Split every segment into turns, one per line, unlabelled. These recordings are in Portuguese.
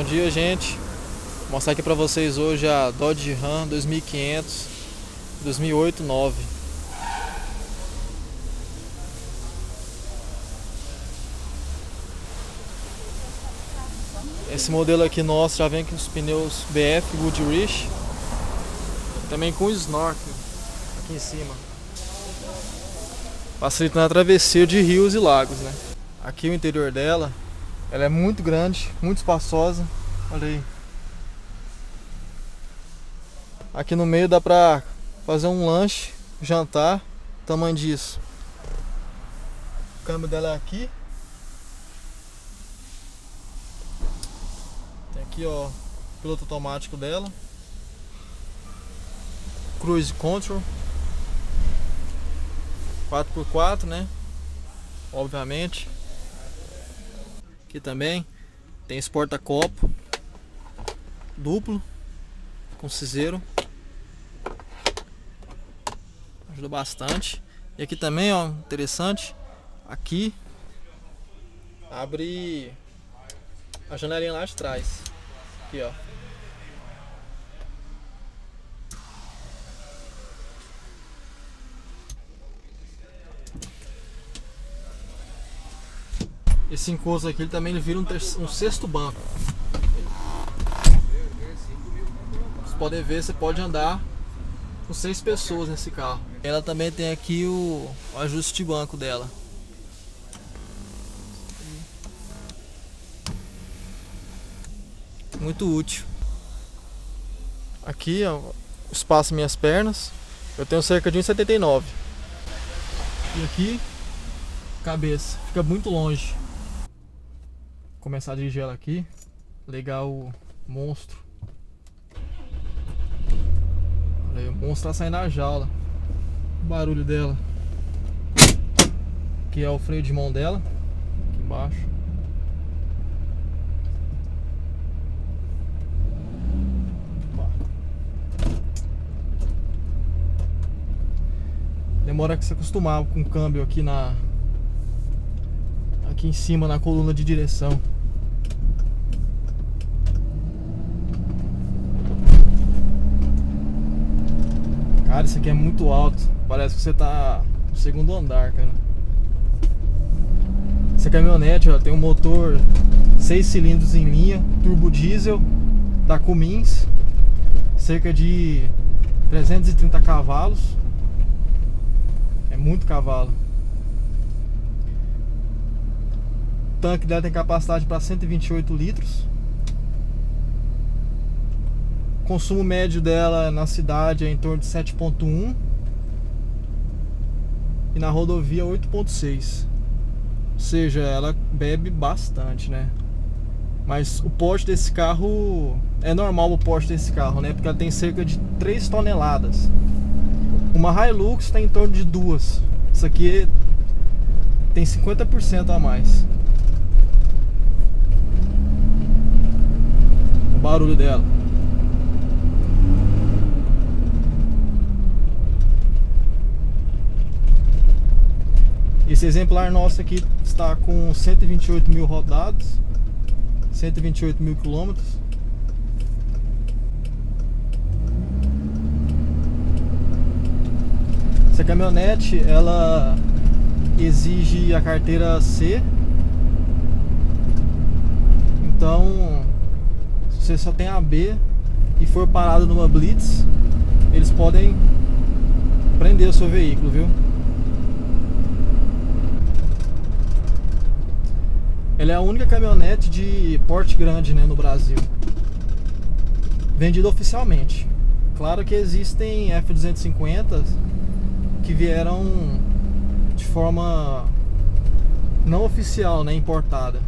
Bom dia, gente. Vou mostrar aqui para vocês hoje a Dodge Ram 2500 2008 9. Esse modelo aqui nosso já vem com os pneus BF Goodrich, também com snorkel aqui em cima, facilitando a travessia de rios e lagos, né? Aqui o interior dela ela é muito grande, muito espaçosa. Olha aí. Aqui no meio dá pra fazer um lanche, jantar, tamanho disso. O câmbio dela é aqui. Tem aqui ó, piloto automático dela. Cruise Control. 4x4, né? Obviamente. Aqui também tem esse porta-copo duplo com cinzeiro. Ajuda bastante. E aqui também, ó, interessante. Aqui abre a janelinha lá de trás. Aqui, ó. Esse encosto aqui ele também ele vira um, um sexto banco. Vocês podem ver, você pode andar com seis pessoas nesse carro. Ela também tem aqui o, o ajuste de banco dela. Muito útil. Aqui ó, o espaço minhas pernas. Eu tenho cerca de 1,79. E aqui, cabeça. Fica muito longe começar a dirigir ela aqui. Ligar o monstro. Olha aí, o monstro tá saindo da jaula. O barulho dela. Aqui é o freio de mão dela. Aqui embaixo. Demora que se acostumar com o câmbio aqui na aqui em cima na coluna de direção. Cara, isso aqui é muito alto. Parece que você tá no segundo andar, cara. Essa caminhonete ó, tem um motor 6 cilindros em linha, turbo diesel da Cummins, cerca de 330 cavalos. É muito cavalo. O tanque dela tem capacidade para 128 litros. O consumo médio dela na cidade é em torno de 7.1 e na rodovia 8.6. Ou seja, ela bebe bastante, né? Mas o porte desse carro é normal o porte desse carro, né? Porque ela tem cerca de 3 toneladas. Uma Hilux tem em torno de duas. Isso aqui tem 50% a mais. barulho dela. Esse exemplar nosso aqui está com 128 mil rodados, 128 mil quilômetros. Essa caminhonete ela exige a carteira C, então você só tem a B e for parado numa blitz, eles podem prender o seu veículo, viu? Ela é a única caminhonete de porte grande né, no Brasil. Vendida oficialmente. Claro que existem F-250 que vieram de forma não oficial, né, importada.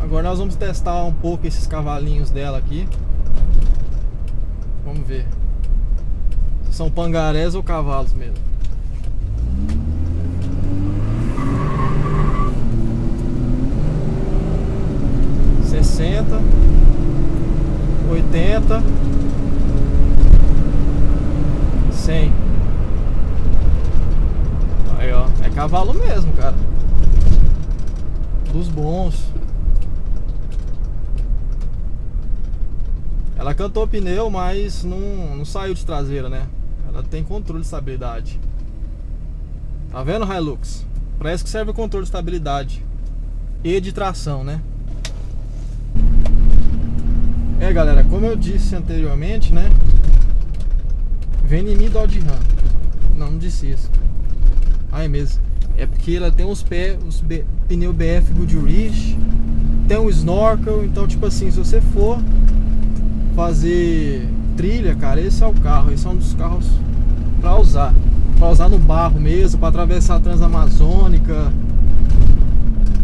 Agora nós vamos testar um pouco esses cavalinhos dela aqui. Vamos ver. São pangarés ou cavalos mesmo. Sessenta, oitenta, cem. Aí ó, é cavalo mesmo, cara. Dos bons. Ela cantou pneu, mas não, não saiu de traseira, né? Ela tem controle de estabilidade. Tá vendo, Hilux? Parece que serve o controle de estabilidade e de tração, né? É, galera, como eu disse anteriormente, né? Mim Dodge Ram. Não, não disse isso. Ai mesmo. É porque ela tem os, pé, os B, pneu BF Goodrich, tem um snorkel, então tipo assim, se você for fazer trilha, cara, esse é o carro, esse é um dos carros para usar, para usar no barro mesmo, para atravessar a Transamazônica,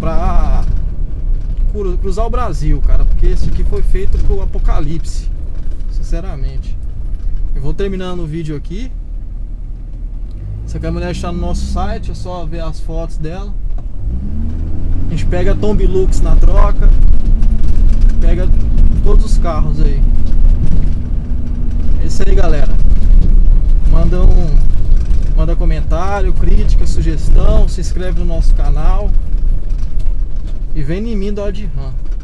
para cruzar o Brasil, cara, porque esse aqui foi feito pro apocalipse, sinceramente. Eu vou terminando o vídeo aqui. Essa caminhonete está no nosso site, é só ver as fotos dela. A gente pega Tomb Lux na troca. Pega todos os carros aí. É isso aí, galera. Manda um manda comentário, crítica, sugestão, se inscreve no nosso canal. Vem em mim Dodge Ram.